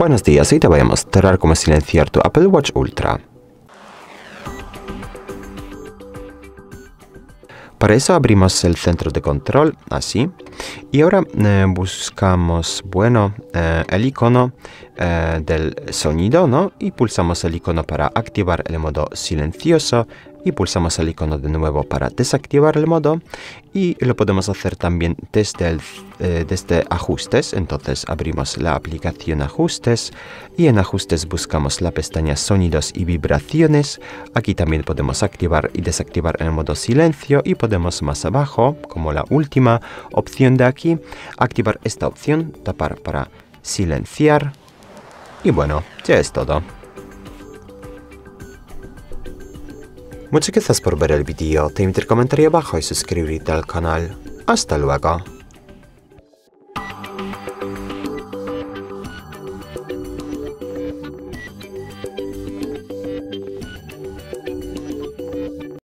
Buenos días, hoy te voy a mostrar cómo silenciar tu Apple Watch Ultra. Para eso abrimos el centro de control, así. Y ahora eh, buscamos, bueno, eh, el icono eh, del sonido, ¿no? Y pulsamos el icono para activar el modo silencioso y pulsamos el icono de nuevo para desactivar el modo y lo podemos hacer también desde, el, desde ajustes. Entonces abrimos la aplicación ajustes y en ajustes buscamos la pestaña sonidos y vibraciones. Aquí también podemos activar y desactivar el modo silencio y podemos más abajo como la última opción de aquí activar esta opción tapar para silenciar. Y bueno, ya es todo. Muchas gracias por ver el video. te invito a comentario abajo y suscribirte al canal. Hasta luego.